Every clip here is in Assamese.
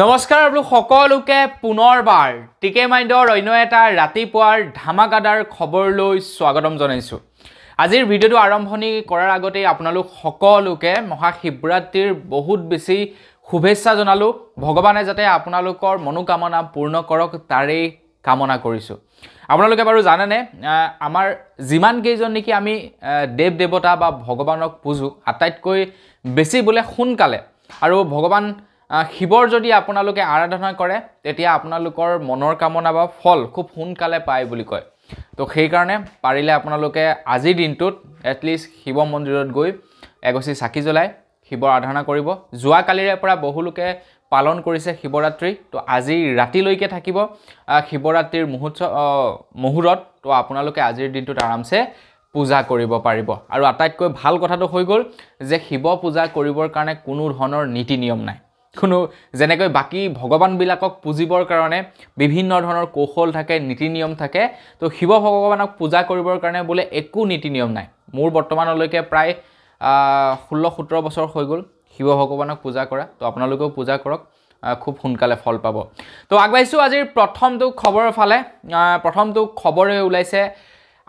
নমস্কাৰ বোলো সকলোকে পুনৰবাৰ টি কে মাইণ্ডৰ অন্য এটা ৰাতিপুৱাৰ ধামাকাদাৰ খবৰলৈ স্বাগতম জনাইছোঁ। আজিৰ ভিডিঅ'টো আৰম্ভণি কৰাৰ আগতেই আপোনালোক সকলোকে মহাশিৱৰাত্ৰিৰ বহুত বেছি শুভেচ্ছা জনালোঁ। ভগৱানে যাতে আপোনালোকৰ মনোকামনা পূৰ্ণ কৰক তাৰেই কামনা কৰিছোঁ। আপোনালোকে বাৰু জানেনে আমাৰ যিমানকেইজন নেকি আমি দেৱ দেৱতা বা ভগৱানক পূজোঁ আটাইতকৈ বেছি বোলে সোনকালে। আৰু ভগৱান শিৱৰ যদি আপোনালোকে আৰাধনা কৰে তেতিয়া আপোনালোকৰ মনৰ কামনা বা ফল খুব সোনকালে পায় বুলি কয়। তো সেইকাৰণে পাৰিলে আপোনালোকে আজিৰ দিনটোত এটলিষ্ট শিৱ মন্দিৰত গৈ এগছি চাকি জ্বলাই শিৱৰ আৰাধনা কৰিব। যোৱাকালিৰে পৰা বহুলোকে পালন কৰিছে শিৱৰাত্ৰি তো আজি ৰাতিলৈকে থাকিব। শিৱৰাত্ৰিৰ মুহূৰ্ত মুহূৰ্তত তো আপোনালোকে আজিৰ দিনটোত আৰামছে পূজা কৰিব পাৰিব। আৰু আটাইতকৈ ভাল কথাটো হৈ গ'ল যে শিৱ পূজা কৰিবৰ কাৰণে কোনো ধৰণৰ নীতি নিয়ম নাই। কোনো যেনেকৈ বাকী ভগৱানবিলাকক পুজিবৰ কাৰণে বিভিন্ন ধৰণৰ কৌশল থাকে নীতি নিয়ম থাকে তো শিৱ ভগৱানক পূজা কৰিবৰ কাৰণে বোলে একো নীতি নিয়ম নাই। মোৰ বৰ্তমানলৈকে প্ৰায় ষোল্ল সোতৰ বছৰ হৈ গ'ল শিৱ ভগৱানক পূজা কৰা তো আপোনালোকেও পূজা কৰক খুব সোনকালে ফল পাব। তো আগবাঢ়িছোঁ আজিৰ প্ৰথমটো খবৰৰ ফালে প্ৰথমটো খবৰে ওলাইছে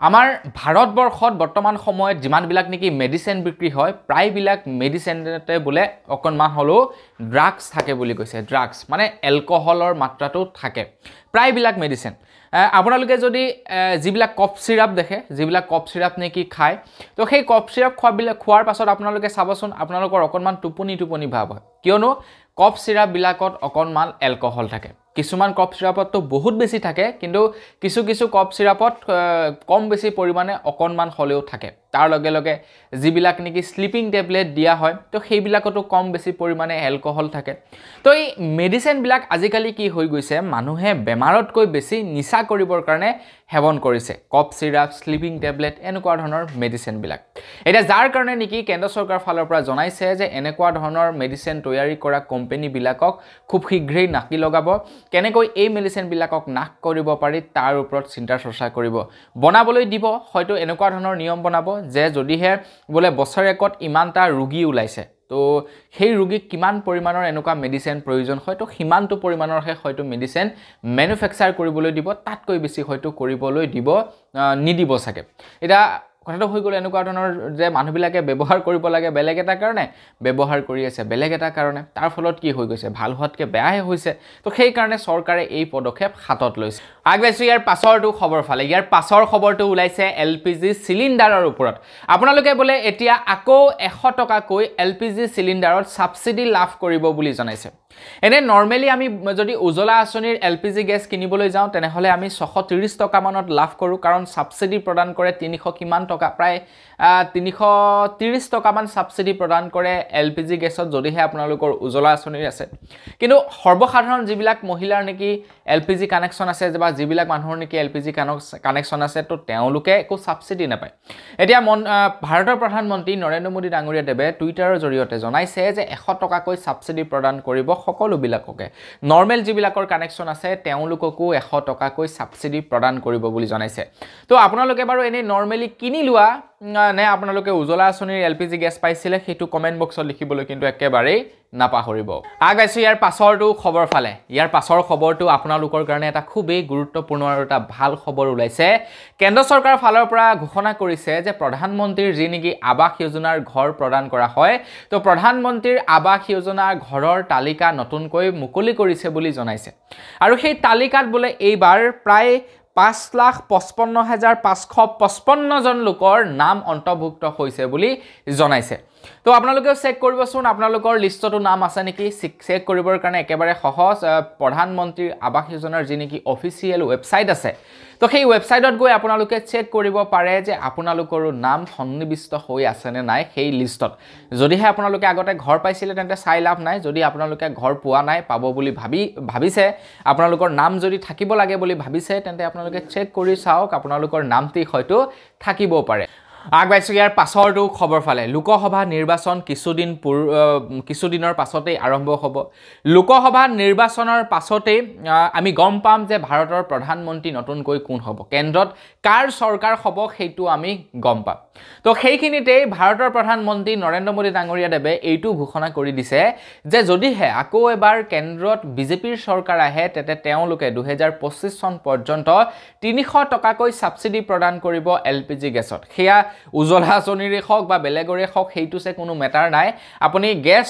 আমাৰ ভাৰতবৰ্ষত বৰ্তমান সময়ত যিমানবিলাক নেকি মেডিচিন বিক্ৰী হয় প্ৰায়বিলাক মেডিচিনতে বোলে অকণমান হ'লেও ড্ৰাগছ থাকে বুলি কৈছে ড্ৰাগছ মানে এলকহলৰ মাত্ৰাটো থাকে প্ৰায়বিলাক মেডিচিন আপোনালোকে যদি যিবিলাক কফ চিৰাপ দেখে যিবিলাক কফ চিৰাপ নেকি খায় তো সেই কফ চিৰাপ খোৱাবিলাক খোৱাৰ পাছত আপোনালোকে চাবচোন আপোনালোকৰ অকণমান টোপনি টোপনি ভাৱ হয়। কিয়নো কফ চিৰাপবিলাকত অকণমান এলকহল থাকে। কিছুমান কফ চিৰাপততো বহুত বেছি থাকে কিন্তু কিছু কিছু কফ চিৰাপত কম বেছি পৰিমাণে অকণমান হ'লেও থাকে। তাৰ লগে লগে যিবিলাক নেকি শ্লিপিং টেবলেট দিয়া হয় তো সেইবিলাকতো কম বেছি পৰিমাণে এলকহল থাকে। তো এই মেডিচিনবিলাক আজিকালি কি হৈ গৈছে মানুহে বেমাৰতকৈ বেছি নিচা কৰিবৰ কাৰণে সেৱন কৰিছে। কফ চিৰাপ শ্লিপিং টেবলেট এনেকুৱা ধৰণৰ মেডিচিনবিলাক এতিয়া যাৰ কাৰণে নেকি কেন্দ্ৰ চৰকাৰৰ ফালৰ পৰা জনাইছে যে এনেকুৱা ধৰণৰ মেডিচিন তৈয়াৰী কৰা কোম্পেনীবিলাকক খুব শীঘ্ৰেই নাকি লগাব। কেনেকৈ এই মেডিচিনবিলাকক নাশ কৰিব পাৰি তাৰ ওপৰত চিন্তা চৰ্চা কৰিব। বনাবলৈ দিব হয়তো এনেকুৱা ধৰণৰ নিয়ম বনাব যে যদিহে বোলে বছৰেকত ইমানটা ৰোগী ওলাইছে তো সেই ৰোগীক কিমান পৰিমাণৰ এনেকুৱা মেডিচিন প্ৰয়োজন হয় তো সিমানটো পৰিমাণৰহে হয়তো মেডিচিন মেনুফেকচাৰ কৰিবলৈ দিব তাতকৈ বেছি হয়তো কৰিবলৈ দিব নিদিব চাগে। এতিয়া কথাটো হৈ গ'ল এনেকুৱা ধৰণৰ যে মানুহবিলাকে ব্যৱহাৰ কৰিব লাগে বেলেগ এটা কাৰণে ব্যৱহাৰ কৰি আছে বেলেগ এটা কাৰণে। তাৰ ফলত কি হৈ গৈছে? ভাল হোৱাতকৈ বেয়াহে হৈছে। তো সেইকাৰণে চৰকাৰে এই পদক্ষেপ হাতত লৈছে। আগবাঢ়িছোঁ ইয়াৰ পাছৰটো খবৰ ফালে। ইয়াৰ পাছৰ খবৰটো ওলাইছে এল পি জি চিলিণ্ডাৰৰ ওপৰত। আপোনালোকে বোলে এতিয়া আকৌ এশ টকাকৈ এল পি জি চিলিণ্ডাৰত ছাবচিডি লাভ কৰিব বুলি জনাইছে। এনে নৰ্মেলি আমি যদি উজ্বলা আঁচনিৰ এল পি জি গেছ কিনিবলৈ যাওঁ তেনেহ'লে আমি ছশ ত্ৰিছ টকামানত লাভ কৰোঁ কাৰণ ছাবচিডি প্ৰদান কৰে তিনিশ কিমান টকা প্ৰায় তিনিশ ত্ৰিছ টকামান ছাবচিডি প্ৰদান কৰে এল পি জি গেছত যদিহে আপোনালোকৰ উজ্বলা আঁচনিৰ আছে। কিন্তু সৰ্বসাধাৰণ যিবিলাক মহিলাৰ নেকি এল পি জি কানেকশ্যন আছে বা যিবিলাক মানুহৰ নেকি এল পি জি কানেকশ্যন আছে তো তেওঁলোকে একো ছাবচিডি নাপায়। এতিয়া মন ভাৰতৰ প্ৰধানমন্ত্ৰী নৰেন্দ্ৰ মোদী ডাঙৰীয়াদেৱে টুইটাৰৰ জৰিয়তে জনাইছে যে এশ টকাকৈ ছাবচিডি প্ৰদান কৰিব সকলোবিলাককে। নৰ্মেল যিবিলাকৰ কানেকশ্যন আছে তেওঁলোককো এশ টকাকৈ ছাবচিডি প্ৰদান কৰিব বুলি জনাইছে। তো আপোনালোকে বাৰু এনেই নৰ্মেলি কিনি লোৱা নে আপোনালোকে উজ্বলা আঁচনিৰ এল পি জি গেছ পাইছিলে সেইটো কমেণ্ট বক্সত লিখিবলৈ কিন্তু একেবাৰেই নাপাহৰিব। আগবাইছোঁ ইয়াৰ পাছৰটো খবৰ ফালে। ইয়াৰ পাছৰ খবৰটো আপোনালোকৰ কাৰণে এটা খুবেই গুৰুত্বপূৰ্ণ আৰু এটা ভাল খবৰ ওলাইছে। কেন্দ্ৰ চৰকাৰৰ ফালৰ পৰা ঘোষণা কৰিছে যে প্ৰধানমন্ত্ৰীৰ যি নেকি আৱাস যোজনাৰ ঘৰ প্ৰদান কৰা হয় তো প্ৰধানমন্ত্ৰীৰ আৱাস যোজনাৰ ঘৰৰ তালিকা নতুনকৈ মুকলি কৰিছে বুলি জনাইছে। আৰু সেই তালিকাত বোলে এইবাৰ প্ৰায় পাঁচ লাখ পঁচপন্ন হাজাৰ পাঁচশ পঁচপন্নজন লোকৰ নাম অন্তৰ্ভুক্ত হৈছে বুলি জনাইছে। তো আপোনালোকেও চেক কৰিবচোন আপোনালোকৰ লিষ্টতো নাম আছে নেকি? চেক কৰিবৰ কাৰণে একেবাৰে সহজ প্ৰধানমন্ত্ৰীৰ আৱাস যোজনাৰ যি নেকি অফিচিয়েল ৱেবছাইট আছে। তো সেই ৱেবছাইটত গৈ আপোনালোকে চেক কৰিব পাৰে যে আপোনালোকৰো নাম সন্নিৱিষ্ট হৈ আছেনে নাই সেই লিষ্টত। যদিহে আপোনালোকে আগতে ঘৰ পাইছিলে তেন্তে চাই লাভ নাই। যদি আপোনালোকে ঘৰ পোৱা নাই পাব বুলি ভাবি ভাবিছে আপোনালোকৰ নাম যদি থাকিব লাগে বুলি ভাবিছে তেন্তে আপোনালোকে চেক কৰি চাওক আপোনালোকৰ নামটি হয়তো থাকিবও পাৰে। আগবাঢ়িছোঁ ইয়াৰ পাছৰটো খবৰ ফালে। লোকসভা নিৰ্বাচন কিছুদিন পূৰ কিছুদিনৰ পাছতেই আৰম্ভ হ'ব। লোকসভা নিৰ্বাচনৰ পাছতেই আমি গম পাম যে ভাৰতৰ প্ৰধানমন্ত্ৰী নতুনকৈ কোন হ'ব। কেন্দ্ৰত কাৰ চৰকাৰ হ'ব সেইটো আমি গম পাম। তো সেইখিনিতেই ভাৰতৰ প্ৰধানমন্ত্ৰী নৰেন্দ্ৰ মোদী ডাঙৰীয়াদেৱে এইটো ঘোষণা কৰি দিছে যে যদিহে আকৌ এবাৰ কেন্দ্ৰত বিজেপিৰ চৰকাৰ আহে তেন্তে তেওঁলোকে দুহেজাৰ পঁচিছ চন পৰ্যন্ত তিনিশ টকাকৈ ছাবচিডি প্ৰদান কৰিব এল পি জি গেছত। সেয়া উজ্বলা আঁচনিৰে হওক বা বেলেগৰে হওক সেইটো চে কোনো মেটাৰ নাই। আপুনি গেছ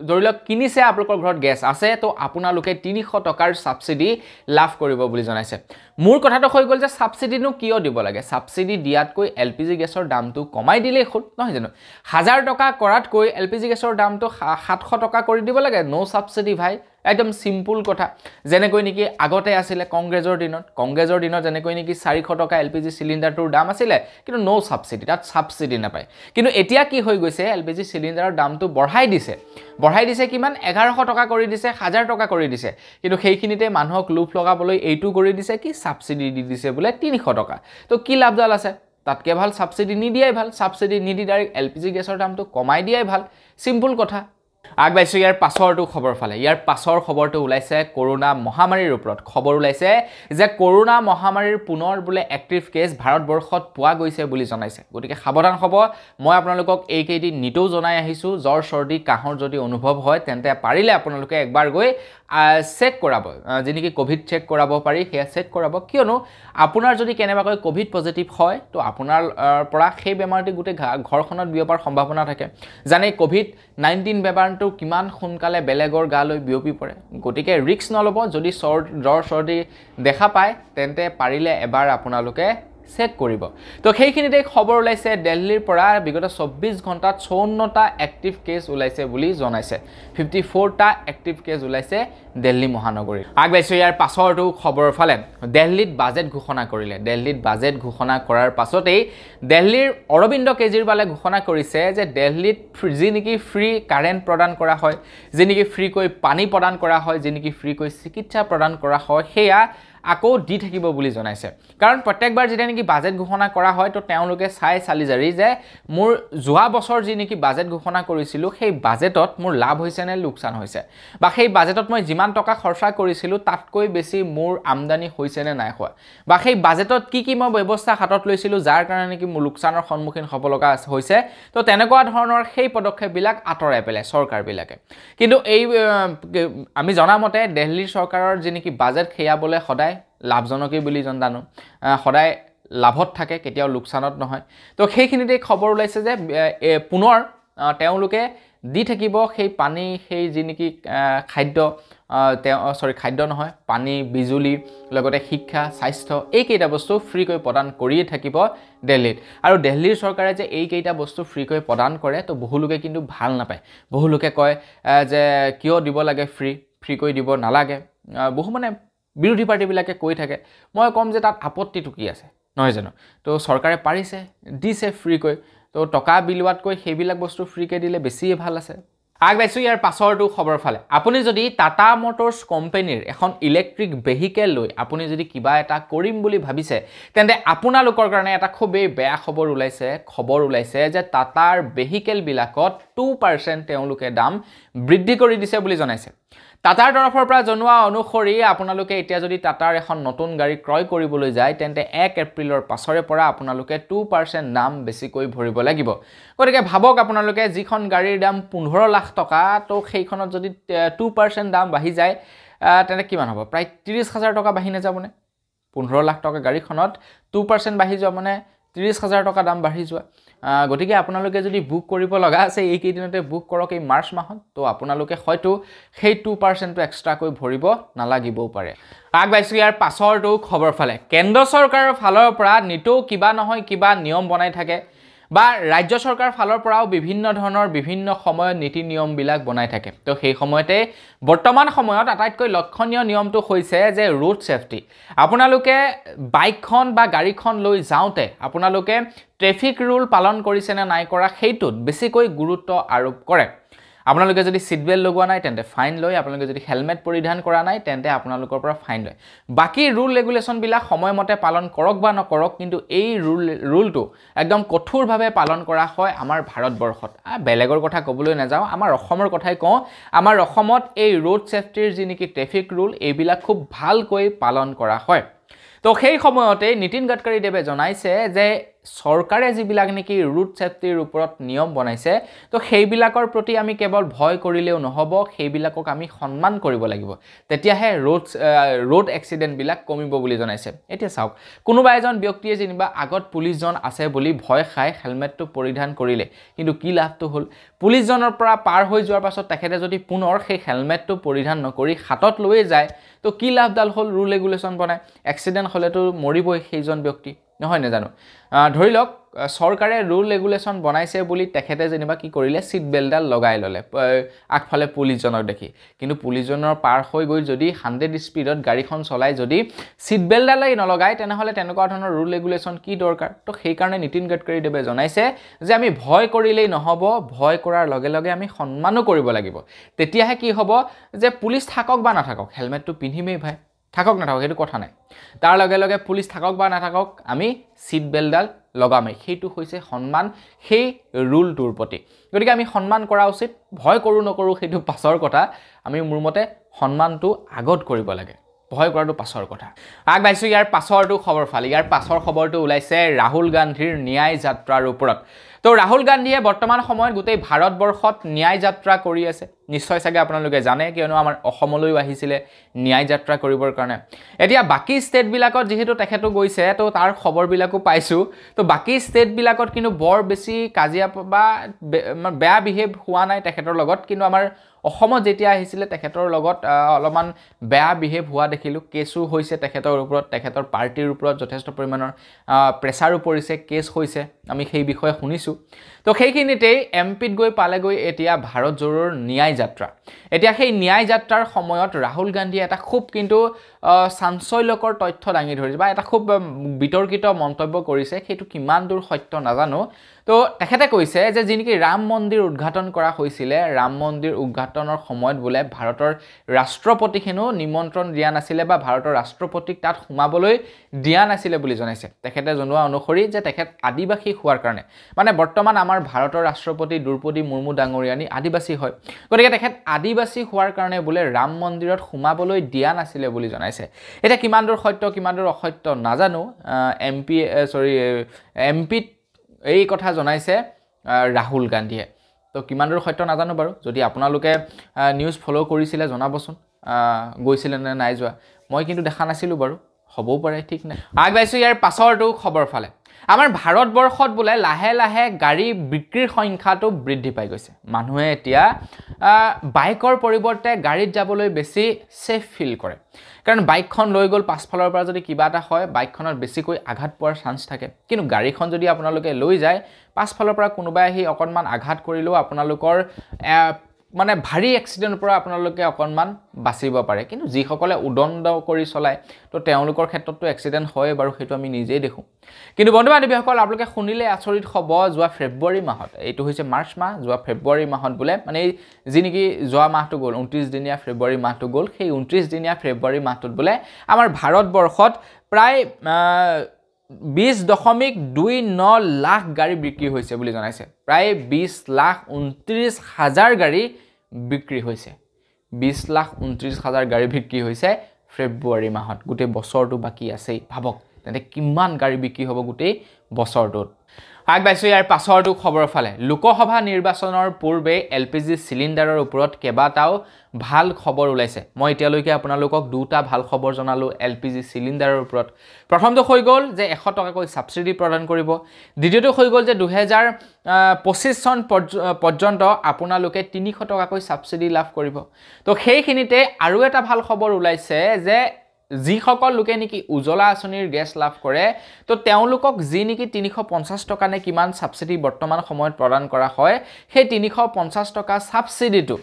ধৰি লওক কিনিছে আপোনালোকৰ ঘৰত গেছ আছে তো আপোনালোকে তিনিশ টকাৰ ছাবচিডি লাভ কৰিব বুলি জনাইছে। মোৰ কথাটো হৈ গ'ল যে ছাবচিডিনো কিয় দিব লাগে? ছাবচিডি দিয়াতকৈ এল পি জি গেছৰ দামটো কমাই দিলেই হ'ল নহয় জানো? হাজাৰ টকা কৰাতকৈ এল পি জি গেছৰ দামটো সাতশ টকা কৰি দিব লাগে ন' ছাবচিডি ভাই। একদম চিম্পুল কথা। যেনেকৈ নেকি আগতে আছিলে কংগ্ৰেছৰ দিনত কংগ্ৰেছৰ দিনত যেনেকৈ নেকি চাৰিশ টকা এল পি জি চিলিণ্ডাৰটোৰ দাম আছিলে কিন্তু ন' ছাবচিডি তাত ছাবচিডি নাপায়। কিন্তু এতিয়া কি হৈ গৈছে এল পি জি চিলিণ্ডাৰৰ দামটো বঢ়াই দিছে। বঢ়াই দিছে কিমান? এঘাৰশ টকা কৰি দিছে হাজাৰ টকা কৰি দিছে। কিন্তু সেইখিনিতে মানুহক লোভ লগাবলৈ এইটো কৰি দিছে কি ছাবচিডি দি দিছে বোলে তিনিশ টকা। তো কি লাভডাল আছে? তাতকৈ ভাল ছাবচিডি নিদিয়াই ভাল। ছাবচিডি নিদি ডাইৰেক্ট এল পি জি গেছৰ দামটো কমাই দিয়াই ভাল। চিম্পুল কথা। আগবাঢ়িছোঁ ইয়াৰ পাছৰটো খবৰ ফালে। ইয়াৰ পাছৰ খবৰটো ওলাইছে কৰোণা মহামাৰীৰ ওপৰত। খবৰ ওলাইছে যে কৰোণা মহামাৰীৰ পুনৰ বোলে এক্টিভ কেছ ভাৰতবৰ্ষত পোৱা গৈছে বুলি জনাইছে। গতিকে সাৱধান হ'ব। মই আপোনালোকক এইকেইদিন নিতৌ জনাই আহিছোঁ। জ্বৰ চৰ্দি কাহৰ যদি অনুভৱ হয় তেন্তে পাৰিলে আপোনালোকে একবাৰ গৈ চেক কৰাব। যি নেকি ক'ভিড চেক কৰাব পাৰি সেয়া চেক কৰাব। কিয়নো আপোনাৰ যদি কেনেবাকৈ ক'ভিড পজিটিভ হয় তো আপোনাৰ পৰা সেই বেমাৰটি গোটেই ঘৰখনত বিয়পাৰ সম্ভাৱনা থাকে। জানে ক'ভিড নাইণ্টিন বেমাৰটো কিমান সোনকালে বেলেগৰ গালৈ বিয়পি পৰে। গতিকে ৰিস্ক নল'ব। যদি চৰ জ্বৰ চৰ্দি দেখা পায় তেন্তে পাৰিলে এবাৰ আপোনালোকে চেক কৰিব। তো সেইখিনিতে খবৰ ওলাইছে দিল্লীৰ পৰা বিগত চৌব্বিছ ঘণ্টাত চৌৱন্নটা এক্টিভ কেছ ওলাইছে বুলি জনাইছে। ফিফটি ফ'ৰটা এক্টিভ কেছ ওলাইছে দিল্লী মহানগৰীত। আগবাঢ়িছোঁ ইয়াৰ পাছৰটো খবৰৰ ফালে। দিল্লীত বাজেট ঘোষণা কৰিলে। দিল্লীত বাজেট ঘোষণা কৰাৰ পাছতেই দিল্লীৰ অৰবিন্দ কেজৰিৱালে ঘোষণা কৰিছে যে দিল্লীত যি নেকি ফ্ৰী কাৰেণ্ট প্ৰদান কৰা হয় যি নেকি ফ্ৰীকৈ পানী প্ৰদান কৰা হয় যি নেকি ফ্ৰীকৈ চিকিৎসা প্ৰদান কৰা হয় সেয়া আকৌ দি থাকিব বুলি জনাইছে। কাৰণ প্ৰত্যেকবাৰ যেতিয়া নেকি বাজেট ঘোষণা কৰা হয় তো তেওঁলোকে চাই চালি জাৰি যে মোৰ যোৱা বছৰ যি নেকি বাজেট ঘোষণা কৰিছিলোঁ সেই বাজেটত মোৰ লাভ হৈছে নে লোকচান হৈছে? বা সেই বাজেটত মই যিমান টকা খৰচা কৰিছিলোঁ তাতকৈ বেছি মোৰ আমদানি হৈছে নে নাই হোৱা? বা সেই বাজেটত কি কি মই ব্যৱস্থা হাতত লৈছিলোঁ যাৰ কাৰণে নেকি মোৰ লোকচানৰ সন্মুখীন হ'ব লগা হৈছে? তো তেনেকুৱা ধৰণৰ সেই পদক্ষেপবিলাক আঁতৰাই পেলাই চৰকাৰবিলাকে। কিন্তু এই আমি জনামতে দিল্লীৰ চৰকাৰৰ যি নেকি বাজেট সেয়া বোলে সদায় লাভজনকেই বুলি জানো সদায় লাভত থাকে কেতিয়াও লোকচানত নহয়। তো সেইখিনিতে খবৰ ওলাইছে যে পুনৰ তেওঁলোকে দি থাকিব সেই পানী সেই যি নেকি খাদ্য তেওঁ চৰি খাদ্য নহয় পানী বিজুলী লগতে শিক্ষা স্বাস্থ্য এইকেইটা বস্তু ফ্ৰীকৈ প্ৰদান কৰিয়ে থাকিব দিল্লীত আৰু দিল্লীৰ চৰকাৰে যে এইকেইটা বস্তু ফ্ৰীকৈ প্ৰদান কৰে তো বহুলোকে কিন্তু ভাল নাপায়। বহুলোকে কয় যে কিয় দিব লাগে ফ্ৰী ফ্ৰীকৈ দিব নালাগে। বহু মানে বিৰোধী পাৰ্টীবিলাকে কৈ থাকে মই ক'ম যে তাত আপত্তিটো কি আছে নহয় জানো? তো চৰকাৰে পাৰিছে দিছে ফ্ৰীকৈ তো টকা বিলোৱাতকৈ সেইবিলাক বস্তু ফ্ৰীকৈ দিলে বেছিয়ে ভাল আছে। আগবাঢ়িছোঁ ইয়াৰ পাছৰটো খবৰ ফালে। আপুনি যদি টাটা মটৰ্ছ কোম্পেনীৰ এখন ইলেক্ট্ৰিক ভেহিকেল লৈ আপুনি যদি কিবা এটা কৰিম বুলি ভাবিছে তেন্তে আপোনালোকৰ কাৰণে এটা খুবেই বেয়া খবৰ ওলাইছে। খবৰ ওলাইছে যে টাটাৰ ভেহিকেলবিলাকত টু পাৰ্চেণ্ট তেওঁলোকে দাম বৃদ্ধি কৰি দিছে বুলি জনাইছে। টাটাৰ তৰফৰ পৰা জনোৱা অনুসৰি আপোনালোকে এতিয়া যদি টাটাৰ এখন নতুন গাড়ী ক্ৰয় কৰিবলৈ যায় তেন্তে এক এপ্ৰিলৰ পাছৰে পৰা আপোনালোকে টু পাৰ্চেণ্ট দাম বেছিকৈ ভৰিব লাগিব। গতিকে ভাবক আপোনালোকে যিখন গাড়ীৰ দাম পোন্ধৰ লাখ টকা তো সেইখনত যদি টু পাৰ্চেণ্ট দাম বাঢ়ি যায় তেন্তে কিমান হ'ব? প্ৰায় ত্ৰিছ হাজাৰ টকা বাঢ়ি নাযাবনে পোন্ধৰ লাখ টকা গাড়ীখনত টু পাৰ্চেণ্ট বাঢ়ি যোৱা মানে ত্ৰিছ হাজাৰ টকা দাম বাঢ়ি যোৱা। গতিকে আপোনালোকে যদি বুক কৰিব লগা আছে এইকেইদিনতে বুক কৰক এই মাৰ্চ মাহত তো আপোনালোকে হয়তো সেই টু পাৰ্চেণ্টটো এক্সট্ৰাকৈ ভৰিব নালাগিবও পাৰে। আগবাঢ়িছোঁ ইয়াৰ পাছৰটো খবৰ ফালে। কেন্দ্ৰ চৰকাৰৰ ফালৰ পৰা নিতৌ কিবা নহয় কিবা নিয়ম বনাই থাকে। বা ৰাজ্য চৰকাৰ ফালৰ পৰাও বিভিন্ন ধৰণৰ বিভিন্ন সময়ত নীতি নিয়মবিলাক বনাই থাকে। তো সেই সময়তে বৰ্তমান সময়ত আটাইতকৈ লক্ষণীয় নিয়মটো হৈছে যে ৰোড ছেফটি আপোনালোকে বাইকখন বা গাড়ীখন লৈ যাওঁতে আপোনালোকে ট্ৰেফিক ৰুল পালন কৰিছেনে নাই কৰা সেইটোত বেছিকৈ গুৰুত্ব আৰোপ কৰে। আপোনালোকে যদি ছিট বেল্ট লগোৱা নাই তেন্তে ফাইন লয়। আপোনালোকে যদি হেলমেট পৰিধান কৰা নাই তেন্তে আপোনালোকৰ পৰা ফাইন লয়। বাকী ৰুল ৰেগুলেশ্যনবিলাক সময়মতে পালন কৰক বা নকৰক কিন্তু এই ৰুল ৰুলটো একদম কঠোৰভাৱে পালন কৰা হয় আমাৰ ভাৰতবৰ্ষত। বেলেগৰ কথা ক'বলৈ নাযাওঁ আমাৰ অসমৰ কথাই কওঁ আমাৰ অসমত এই ৰোড ছেফটিৰ যি নেকি ট্ৰেফিক ৰুল এইবিলাক খুব ভালকৈ পালন কৰা হয়। তো সেই সময়তে নীতিন গাডকাৰীদেৱে জনাইছে যে চৰকাৰে যিবিলাক নেকি ৰুট ছেফটিৰ ওপৰত নিয়ম বনাইছে তো সেইবিলাকৰ প্ৰতি আমি কেৱল ভয় কৰিলেও নহ'ব সেইবিলাকক আমি সন্মান কৰিব লাগিব। তেতিয়াহে ৰোড ৰোড এক্সিডেণ্টবিলাক কমিব বুলি জনাইছে। এতিয়া চাওক কোনোবা এজন ব্যক্তিয়ে যেনিবা আগত পুলিচজন আছে বুলি ভয় খাই হেলমেটটো পৰিধান কৰিলে কিন্তু কি লাভটো হ'ল? পুলিচজনৰ পৰা পাৰ হৈ যোৱাৰ পাছত তেখেতে যদি পুনৰ সেই হেলমেটটো পৰিধান নকৰি হাতত লৈয়ে যায় তো কি লাভডাল হ'ল? ৰুল ৰেগুলেশ্যন বনাই। এক্সিডেণ্ট হ'লেতো মৰিবই সেইজন ব্যক্তি। নহয় নাজানো। ধৰি লওক চৰকাৰে ৰুল ৰেগুলেশ্যন বনাইছে বুলি তেখেতে যেনিবা কি কৰিলে ছিট বেল্টডাল লগাই ল'লে। আগফালে পুলিচজনক দেখি। কিন্তু পুলিচজনৰ পাৰ হৈ গৈ যদি হাণ্ড্ৰেড স্পীডত গাড়ীখন চলাই যদি ছিট বেল্টডালেই নলগায় তেনেহ'লে তেনেকুৱা ধৰণৰ ৰুল ৰেগুলেশ্যন কি দৰকাৰ? তো সেইকাৰণে নীতিন গাডকাৰীদেৱে জনাইছে যে আমি ভয় কৰিলেই নহ'ব ভয় কৰাৰ লগে লগে আমি সন্মানো কৰিব লাগিব। তেতিয়াহে কি হ'ব যে পুলিচ থাকক বা নাথাকক হেলমেটটো পিন্ধিমেই ভাই। থাকক নাথাকক সেইটো কথা নাই। তাৰ লগে লগে পুলিচ থাকক বা নাথাকক আমি ছিট বেল্টডাল লগামেই। সেইটো হৈছে সন্মান সেই ৰুলটোৰ প্ৰতি। গতিকে আমি সন্মান কৰা উচিত ভয় কৰোঁ নকৰোঁ সেইটো পাছৰ কথা। আমি মোৰ মতে সন্মানটো আগত কৰিব লাগে ভয় কৰাটো পাছৰ কথা। আগবাঢ়িছোঁ ইয়াৰ পাছৰটো খবৰ ফালে। ইয়াৰ পাছৰ খবৰটো ওলাইছে ৰাহুল গান্ধীৰ ন্যায় যাত্ৰাৰ ওপৰত। তো ৰাহুল গান্ধীয়ে বৰ্তমান সময়ত গোটেই ভাৰতবৰ্ষত ন্যায় যাত্ৰা কৰি আছে। নিশ্চয় চাগে আপোনালোকে জানে কিয়নো আমাৰ অসমলৈও আহিছিলে ন্যায় যাত্ৰা কৰিবৰ কাৰণে। এতিয়া বাকী ষ্টেটবিলাকত যিহেতু তেখেতো গৈছে তো তাৰ খবৰবিলাকো পাইছোঁ। তো বাকী ষ্টেটবিলাকত কিন্তু বৰ বেছি কাজিয়া বা বেয়া বিহেভ হোৱা নাই তেখেতৰ লগত। কিন্তু আমাৰ অসমত যেতিয়া আহিছিলে তেখেতৰ লগত অলপমান বেয়া বিহেভ হোৱা দেখিলোঁ। কেছো হৈছে তেখেতৰ ওপৰত তেখেতৰ পাৰ্টীৰ ওপৰত যথেষ্ট পৰিমাণৰ প্ৰেছাৰো পৰিছে কেছ হৈছে। আমি সেই বিষয়ে শুনিছোঁ। তো সেইখিনিতেই এম পিত গৈ পালেগৈ এতিয়া ভাৰত জোৰৰ ন্যায় যাত্ৰা। এতিয়া সেই ন্যায় যাত্ৰাৰ সময়ত ৰাহুল গান্ধীয়ে এটা খুব কিন্তু চাঞ্চল্যকৰ তথ্য দাঙি ধৰিছে বা এটা খুব বিতৰ্কিত মন্তব্য কৰিছে সেইটো কিমান দূৰ সত্য নাজানো। তো তেখেতে কৈছে যে যি নেকি ৰাম মন্দিৰ উদঘাটন কৰা হৈছিলে ৰাম মন্দিৰ উদঘাটনৰ সময়ত বোলে ভাৰতৰ ৰাষ্ট্ৰপতিখিনিও নিমন্ত্ৰণ দিয়া নাছিলে বা ভাৰতৰ ৰাষ্ট্ৰপতিক তাত সোমাবলৈ দিয়া নাছিলে বুলি জনাইছে। তেখেতে জনোৱা অনুসৰি যে তেখেত আদিবাসী হোৱাৰ কাৰণে মানে বৰ্তমান আমাৰ ভাৰতৰ ৰাষ্ট্ৰপতি দ্ৰৌপদী মুৰ্মু ডাঙৰীয়ানী আদিবাসী হয়। গতিকে তেখেত আদিবাসী হোৱাৰ কাৰণে বোলে ৰাম মন্দিৰত সোমাবলৈ দিয়া নাছিলে বুলি জনাইছে। এতিয়া কিমান দূৰ সত্য কিমান দূৰ অসত্য নাজানো। এম পি চৰি এম পিত এই কথা জনাইছে ৰাহুল গান্ধীয়ে। তো কিমান দূৰ সত্য নাজানো বাৰু। যদি আপোনালোকে নিউজ ফ'ল' কৰিছিলে জনাবচোন। গৈছিলে নে নাই যোৱা। মই কিন্তু দেখা নাছিলোঁ বাৰু। হ'বও পাৰে ঠিক নাই। আগবাঢ়িছোঁ ইয়াৰ পাছৰটো খবৰ ফালে। আমাৰ ভাৰতবৰ্ষত বোলে লাহে লাহে গাড়ী বিক্ৰীৰ সংখ্যাটো বৃদ্ধি পাই গৈছে। মানুহে এতিয়া বাইকৰ পৰিৱৰ্তে গাড়ীত যাবলৈ বেছি ছেফ ফিল কৰে। কাৰণ বাইকখন লৈ গ'ল পাছফালৰ পৰা যদি কিবা এটা হয় বাইকখনত বেছিকৈ আঘাত পোৱাৰ চান্স থাকে। কিন্তু গাড়ীখন যদি আপোনালোকে লৈ যায় পাছফালৰ পৰা কোনোবাই আহি অকণমান আঘাত কৰিলেও আপোনালোকৰ মানে ভাৰী এক্সিডেণ্টৰ পৰা আপোনালোকে অকণমান বাচিব পাৰে। কিন্তু যিসকলে উদণ্ড কৰি চলায় তো তেওঁলোকৰ ক্ষেত্ৰততো এক্সিডেণ্ট হয় বাৰু সেইটো আমি নিজেই দেখোঁ। কিন্তু বন্ধু বান্ধৱীসকল আপোনালোকে শুনিলে আচৰিত হ'ব যোৱা ফেব্ৰুৱাৰী মাহত এইটো হৈছে মাৰ্চ মাহ যোৱা ফেব্ৰুৱাৰী মাহত বোলে মানে যি নেকি যোৱা মাহটো গ'ল ঊনত্ৰিছ দিনীয়া ফেব্ৰুৱাৰী মাহটো গ'ল সেই ঊনত্ৰিছ দিনীয়া ফেব্ৰুৱাৰী মাহটোত বোলে আমাৰ ভাৰতবৰ্ষত প্ৰায় বিছ দশমিক দুই ন লাখ গাড়ী বিক্ৰী হৈছে বুলি জনাইছে। প্ৰায় বিছ লাখ ঊনত্ৰিছ হাজাৰ গাড়ী বিক্ৰী হৈছে। বিছ লাখ ঊনত্ৰিছ হাজাৰ গাড়ী বিক্ৰী হৈছে ফেব্ৰুৱাৰী মাহত। গোটেই বছৰটো বাকী আছেই। ভাবক তেন্তে কিমান গাড়ী বিক্ৰী হ'ব গোটেই বছৰটোত? আগবাঢ়িছোঁ ইয়াৰ পাছৰটো খবৰৰ ফালে। লোকসভা নিৰ্বাচনৰ পূৰ্বে এল পি জি চিলিণ্ডাৰৰ ওপৰত কেইবাটাও ভাল খবৰ ওলাইছে। মই এতিয়ালৈকে আপোনালোকক দুটা ভাল খবৰ জনালোঁ এল পি জি চিলিণ্ডাৰৰ ওপৰত। প্ৰথমটো হৈ গ'ল যে এশ টকাকৈ ছাবচিডি প্ৰদান কৰিব। দ্বিতীয়টো হৈ গ'ল যে দুহেজাৰ পঁচিছ চন পৰ্যন্ত আপোনালোকে তিনিশ টকাকৈ ছাবচিডি লাভ কৰিব। তো সেইখিনিতে আৰু এটা ভাল খবৰ ওলাইছে যে যিসকল লোকে নেকি উজলা আঁচনিৰ গেছ লাভ কৰে তো তেওঁলোকক যি নেকি তিনিশ পঞ্চাছ টকা নে কিমান ছাবচিডি বৰ্তমান সময়ত প্ৰদান কৰা হয় সেই তিনিশ পঞ্চাছ টকা ছাবচিডিটো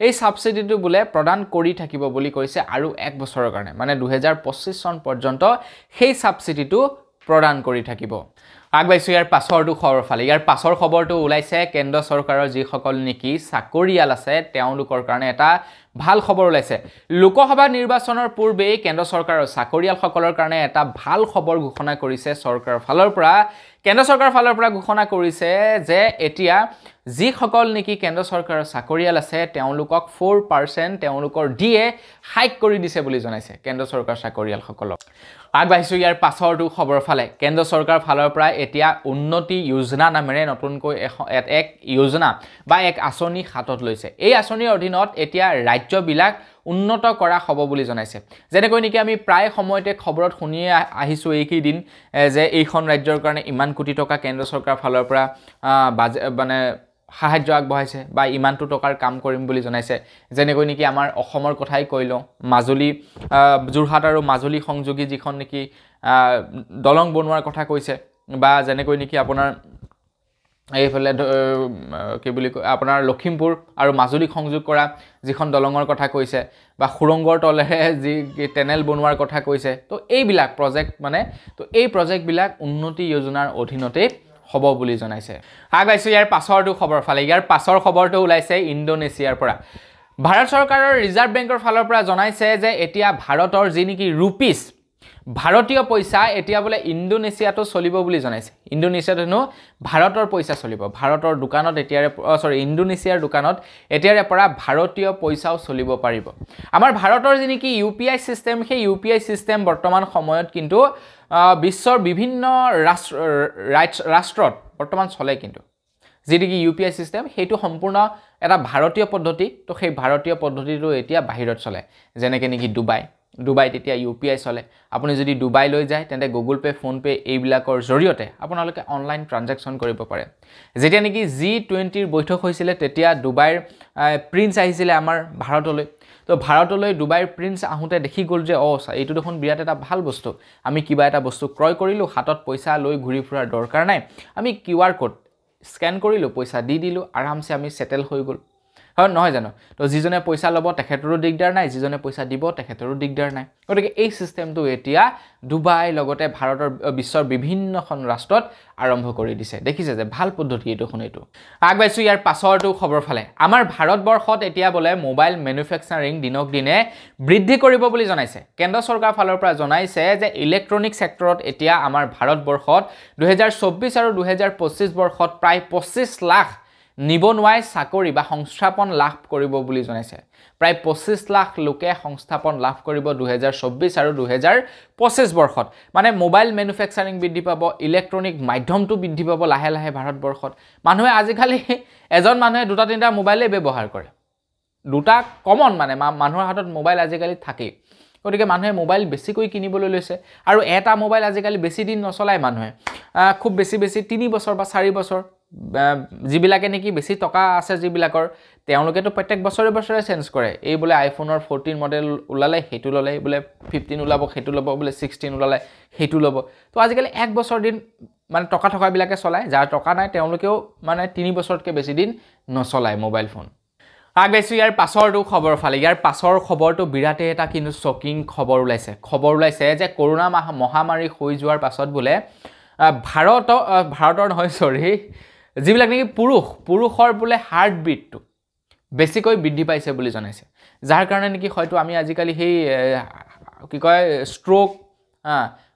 এই ছাবচিডিটো বোলে প্ৰদান কৰি থাকিব বুলি কৈছে আৰু এক বছৰৰ কাৰণে মানে দুহেজাৰ পঁচিছ চন পৰ্যন্ত সেই ছাবচিডিটো প্ৰদান কৰি থাকিব। আগবাঢ়িছোঁ ইয়াৰ পাছৰটো খবৰ ফালে। ইয়াৰ পাছৰ খবৰটো ওলাইছে কেন্দ্ৰ চৰকাৰৰ যিসকল নেকি চাকৰিয়াল আছে তেওঁলোকৰ কাৰণে এটা ভাল খবৰ ওলাইছে। লোকসভা নিৰ্বাচনৰ পূৰ্বেই কেন্দ্ৰ চৰকাৰৰ চাকৰিয়ালসকলৰ কাৰণে এটা ভাল খবৰ ঘোষণা কৰিছে চৰকাৰৰ ফালৰ পৰা। কেন্দ্ৰ চৰকাৰৰ ফালৰ পৰা ঘোষণা কৰিছে যে এতিয়া যিসকল নেকি কেন্দ্ৰ চৰকাৰৰ চাকৰিয়াল আছে তেওঁলোকক ফ'ৰ পাৰ্চেণ্ট তেওঁলোকৰ ডিএ হাইক কৰি দিছে বুলি জনাইছে কেন্দ্ৰ চৰকাৰ চাকৰিয়ালসকলক। আগবাঢ়িছোঁ ইয়াৰ পাছৰটো খবৰ ফালে। কেন্দ্ৰ চৰকাৰৰ ফালৰ পৰা এতিয়া উন্নতি যোজনা নামেৰে নতুনকৈ এক যোজনা বা এক আঁচনি হাতত লৈছে। এই আঁচনিৰ অধীনত এতিয়া ৰাজ্যবিলাক উন্নত কৰা হ'ব বুলি জনাইছে। যেনেকৈ নেকি আমি প্ৰায় সময়তে খবৰত শুনিয়ে আহিছোঁ এইকেইদিন যে এইখন ৰাজ্যৰ কাৰণে ইমান কোটি টকা কেন্দ্ৰ চৰকাৰৰ ফালৰ পৰা বাজে মানে সাহাৰ্য আগবঢ়াইছে বা ইমানটো টকাৰ কাম কৰিম বুলি জনাইছে। যেনেকৈ নেকি আমাৰ অসমৰ কথাই কৈ লওঁ মাজুলী যোৰহাট আৰু মাজুলী সংযোগী যিখন নেকি দলং বনোৱাৰ কথা কৈছে বা যেনেকৈ নেকি আপোনাৰ এইফালে কি বুলি কয় আপোনাৰ লখিমপুৰ আৰু মাজুলী সংযোগ কৰা যিখন দলঙৰ কথা কৈছে বা সুৰংগৰ তলেৰে যি টেনেল বনোৱাৰ কথা কৈছে। তো এইবিলাক প্ৰজেক্ট মানে তো এই প্ৰজেক্টবিলাক উন্নতি যোজনাৰ অধীনতেই হ'ব বুলি জনাইছে। আগবাঢ়িছোঁ ইয়াৰ পাছৰটো খবৰ ফালে। ইয়াৰ পাছৰ খবৰটো ওলাইছে ইণ্ডোনেছিয়াৰ পৰা। ভাৰত চৰকাৰৰ ৰিজাৰ্ভ বেংকৰ ফালৰ পৰা জনাইছে যে এতিয়া ভাৰতৰ যি নেকি ৰুপিজ ভাৰতীয় পইচা এতিয়া বোলে ইণ্ডোনেছিয়াতো চলিব বুলি জনাইছে। ইণ্ডোনেছিয়াত হেনো ভাৰতৰ পইচা চলিব। ভাৰতৰ দোকানত এতিয়াৰে চৰি ইণ্ডোনেছিয়াৰ দোকানত এতিয়াৰে পৰা ভাৰতীয় পইচাও চলিব পাৰিব। আমাৰ ভাৰতৰ যি নেকি ইউ পি আই ছিষ্টেম সেই ইউ পি আই ছিষ্টেম বৰ্তমান সময়ত কিন্তু বিশ্বৰ বিভিন্ন ৰাষ্ট্ৰ ৰাষ্ট্ৰত বৰ্তমান চলে কিন্তু। যি নেকি ইউ পি আই ছিষ্টেম সেইটো সম্পূৰ্ণ এটা ভাৰতীয় পদ্ধতি। তো সেই ভাৰতীয় পদ্ধতিটো এতিয়া বাহিৰত চলে। যেনেকৈ নেকি ডুবাই। ডুবাইত এতিয়া ইউ পি আই চলে। আপুনি যদি ডুবাই লৈ যায় তেন্তে গুগল পে' ফোনপে' এইবিলাকৰ জৰিয়তে আপোনালোকে অনলাইন ট্ৰানজেকশ্যন কৰিব পাৰে। যেতিয়া নেকি জি টুৱেণ্টিৰ বৈঠক হৈছিলে তেতিয়া ডুবাইৰ প্ৰিন্স আহিছিলে আমাৰ ভাৰতলৈ। তো ভাৰতলৈ ডুবাইৰ প্ৰিন্স আহোঁতে দেখি গ'ল যে অঁ এইটো দেখোন বিৰাট এটা ভাল বস্তু। আমি কিবা এটা বস্তু ক্ৰয় কৰিলোঁ হাতত পইচা লৈ ঘূৰি ফুৰাৰ দৰকাৰ নাই। আমি কিউ আৰ ক'ড স্কেন কৰিলোঁ পইচা দি দিলোঁ আৰামছে আমি ছেটেল হৈ গ'ল। হয় নহয় জানো? তো যিজনে পইচা ল'ব তেখেতৰো দিগদাৰ নাই যিজনে পইচা দিব তেখেতৰো দিগদাৰ নাই। গতিকে এই ছিষ্টেমটো এতিয়া ডুবাই লগতে ভাৰতৰ বিশ্বৰ বিভিন্নখন ৰাষ্ট্ৰত আৰম্ভ কৰি দিছে। দেখিছে যে ভাল পদ্ধতি এইটো শুন এইটো। আগবাঢ়িছোঁ ইয়াৰ পাছৰটো খবৰ ফালে। আমাৰ ভাৰতবৰ্ষত এতিয়া বোলে মোবাইল মেনুফেকচাৰিং দিনক দিনে বৃদ্ধি কৰিব বুলি জনাইছে। কেন্দ্ৰ চৰকাৰৰ ফালৰ পৰা জনাইছে যে ইলেক্ট্ৰনিক ছেক্টৰত এতিয়া আমাৰ ভাৰতবৰ্ষত দুহেজাৰ চৌব্বিছ আৰু দুহেজাৰ পঁচিছ বৰ্ষত প্ৰায় পঁচিছ লাখ নিবনুৱাই চাকৰি বা সংস্থাপন লাভ কৰিব বুলি জনাইছে। প্ৰায় পঁচিছ লাখ লোকে সংস্থাপন লাভ কৰিব দুহেজাৰ চৌব্বিছ আৰু দুহেজাৰ পঁচিছ বৰ্ষত। মানে মোবাইল মেনুফেকচাৰিং বৃদ্ধি পাব ইলেক্ট্ৰনিক মাধ্যমটো বৃদ্ধি পাব লাহে লাহে ভাৰতবৰ্ষত। মানুহে আজিকালি এজন মানুহে দুটা তিনিটা মোবাইলেই ব্যৱহাৰ কৰে। দুটা কমন মানে মানুহৰ হাতত মোবাইল আজিকালি থাকেই। গতিকে মানুহে মোবাইল বেছিকৈ কিনিবলৈ লৈছে আৰু এটা মোবাইল আজিকালি বেছি দিন নচলায় মানুহে। খুব বেছি বেছি তিনি বছৰ বা চাৰি বছৰ। যিবিলাকে নেকি বেছি টকা আছে যিবিলাকৰ তেওঁলোকেতো প্ৰত্যেক বছৰে বছৰে চেঞ্জ কৰে। এই বোলে আইফোনৰ ফৰ্টিন মডেল ওলালে সেইটো ল'লে বোলে ফিফটিন ওলাব সেইটো ল'ব বোলে ছিক্সটিন ওলালে সেইটো ল'ব। তো আজিকালি এক বছৰ দিন মানে টকা থকাবিলাকে চলায় যাৰ টকা নাই তেওঁলোকেও মানে তিনি বছৰতকৈ বেছি দিন নচলায় মোবাইল ফোন আগবাঢ়িছোঁ ইয়াৰ পাছৰটো খবৰ ফালে। ইয়াৰ পাছৰ খবৰটো বিৰাটেই এটা কিন্তু শ্বকিং খবৰ ওলাইছে। খবৰ ওলাইছে যে কৰোণা মাহ মহামাৰী হৈ যোৱাৰ পাছত বোলে ভাৰতৰ ভাৰতৰ নহয় চৰি যিবিলাক নেকি পুৰুষ পুৰুষৰ বোলে হাৰ্ট বিটটো বেছিকৈ বৃদ্ধি পাইছে বুলি জনাইছে। যাৰ কাৰণে নেকি হয়তো আমি আজিকালি সেই কি কয় ষ্ট্ৰ'ক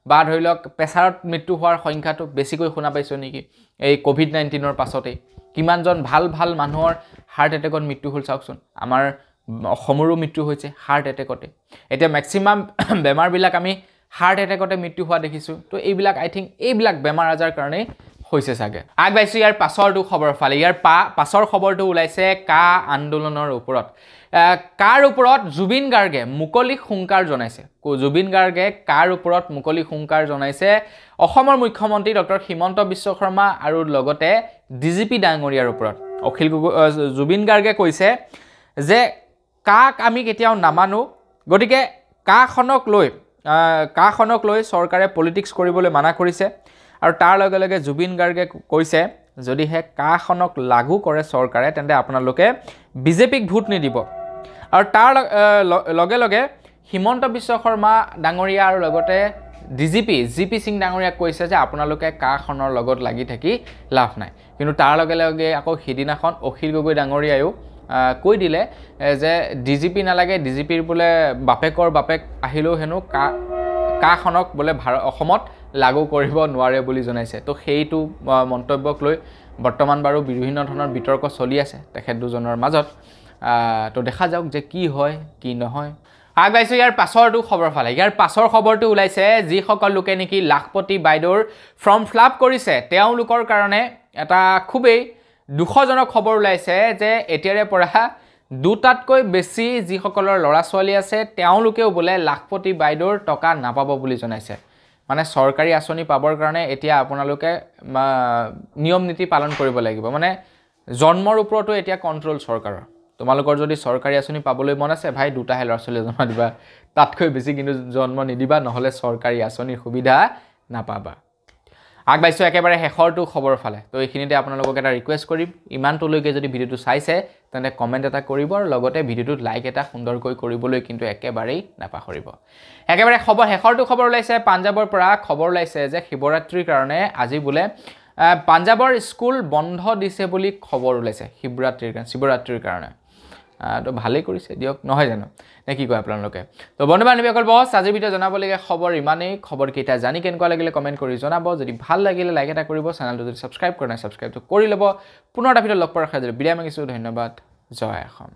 বা ধৰি লওক প্ৰেছাৰত মৃত্যু হোৱাৰ সংখ্যাটো বেছিকৈ শুনা পাইছোঁ নেকি এই ক'ভিড নাইণ্টিনৰ পাছতেই। কিমানজন ভাল ভাল মানুহৰ হাৰ্ট এটেকত মৃত্যু হ'ল চাওকচোন। আমাৰ অসমৰো মৃত্যু হৈছে হাৰ্ট এটেকতে এতিয়া মেক্সিমাম বেমাৰবিলাক আমি হাৰ্ট এটেকতে মৃত্যু হোৱা দেখিছোঁ। তো এইবিলাক আই থিংক এইবিলাক বেমাৰ আজাৰ কাৰণেই হৈছে চাগে। আগবাঢ়িছোঁ ইয়াৰ পাছৰটো খবৰ ফালে। ইয়াৰ পা পাছৰ খবৰটো ওলাইছে কা আন্দোলনৰ ওপৰত। কাৰ ওপৰত? জুবিন গাৰ্গে মুকলি হুংকাৰ জনাইছে। জুবিন গাৰ্গে কাৰ ওপৰত মুকলি হুংকাৰ জনাইছে? অসমৰ মুখ্যমন্ত্ৰী ডক্টৰ হিমন্ত বিশ্ব শৰ্মা আৰু লগতে ডি জি পি ডাঙৰীয়াৰ ওপৰত। অখিল গগৈ জুবিন গাৰ্গে কৈছে যে কাক আমি কেতিয়াও নামানো। গতিকে কাখনক লৈ কাখনক লৈ চৰকাৰে পলিটিক্স কৰিবলৈ মানা কৰিছে। আৰু তাৰ লগে লগে জুবিন গাৰ্গে কৈছে যদিহে কাখনক লাগু কৰে চৰকাৰে তেন্তে আপোনালোকে বিজেপিক ভোট নিদিব। আৰু তাৰ লগে লগে হিমন্ত বিশ্ব শৰ্মা ডাঙৰীয়া আৰু লগতে D G P G P Singh ডাঙৰীয়াক কৈছে যে আপোনালোকে কাখনৰ লগত লাগি থাকি লাভ নাই। কিন্তু তাৰ লগে লগে আকৌ সিদিনাখন অখিল গগৈ ডাঙৰীয়ায়ো কৈ দিলে যে ডি জি পি নালাগে ডি জি পিৰ বোলে বাপেকৰ বাপেক আহিলেও হেনো কা কাখনক বোলে ভাৰত অসমত লাগু কৰিব নোৱাৰে বুলি জনাইছে। তো সেইটো মন্তব্যক লৈ বৰ্তমান বাৰু বিভিন্ন ধৰণৰ বিতৰ্ক চলি আছে তেখেত দুজনৰ মাজত। তো দেখা যাওক যে কি হয় কি নহয়। আগবাঢ়িছোঁ ইয়াৰ পাছৰটো খবৰ ফালে। ইয়াৰ পাছৰ খবৰটো ওলাইছে যিসকল লোকে নেকি লাখপতি বাইদেউৰ ফৰ্ম ফিল আপ কৰিছে তেওঁলোকৰ কাৰণে এটা খুবেই দুখজনক খবৰ ওলাইছে যে এতিয়াৰে পৰা দুটাতকৈ বেছি যিসকলৰ ল'ৰা ছোৱালী আছে তেওঁলোকেও বোলে লাখপতি বাইদেউৰ টকা নাপাব বুলি জনাইছে। মানে চৰকাৰী আঁচনি পাবৰ কাৰণে এতিয়া আপোনালোকে নিয়ম নীতি পালন কৰিব লাগিব। মানে জন্মৰ ওপৰতো এতিয়া কণ্ট্ৰল চৰকাৰৰ। তোমালোকৰ যদি চৰকাৰী আঁচনি পাবলৈ মন আছে ভাই দুটাহে ল'ৰা ছোৱালী জন্ম দিবা। তাতকৈ বেছি কিন্তু জন্ম নিদিবা নহ'লে চৰকাৰী আঁচনিৰ সুবিধা নাপাবা। আগবাঢ়িছোঁ একেবাৰে শেষৰটো খবৰ ফালে। তো এইখিনিতে আপোনালোকক এটা ৰিকুৱেষ্ট কৰিম। ইমানটোলৈকে যদি ভিডিঅ'টো চাইছে তেন্তে কমেণ্ট এটা কৰিব আৰু লগতে ভিডিঅ'টোত লাইক এটা সুন্দৰকৈ কৰিবলৈ কিন্তু একেবাৰেই নাপাহৰিব। একেবাৰে খবৰ শেষৰটো খবৰ ওলাইছে পাঞ্জাৱৰ পৰা। খবৰ ওলাইছে যে শিৱৰাত্ৰিৰ কাৰণে আজি বোলে পাঞ্জাৱৰ স্কুল বন্ধ দিছে বুলি খবৰ ওলাইছে শিৱৰাত্ৰিৰ কাৰণে শিৱৰাত্ৰিৰ কাৰণে। তো ভালেই কৰিছে। দিয়ক নহয় জানো? নে কি কয় আপোনালোকে? তো বন্ধু বান্ধৱীসকল বছ আজিৰ ভিডিঅ' জনাবলগীয়া খবৰ ইমানেই। খবৰকেইটা জানি কেনেকুৱা লাগিলে কমেণ্ট কৰি জনাব। যদি ভাল লাগিলে লাইক এটা কৰিব চেনেলটো যদি ছাবস্ক্ৰাইব কৰা নাই ছাবস্ক্ৰাইবটো কৰি ল'ব। পুনৰ এটা ভিডিঅ' লগ পোৱাৰ আশা যদি বিদায় মাগিছোঁ। ধন্যবাদ। জয় অসম।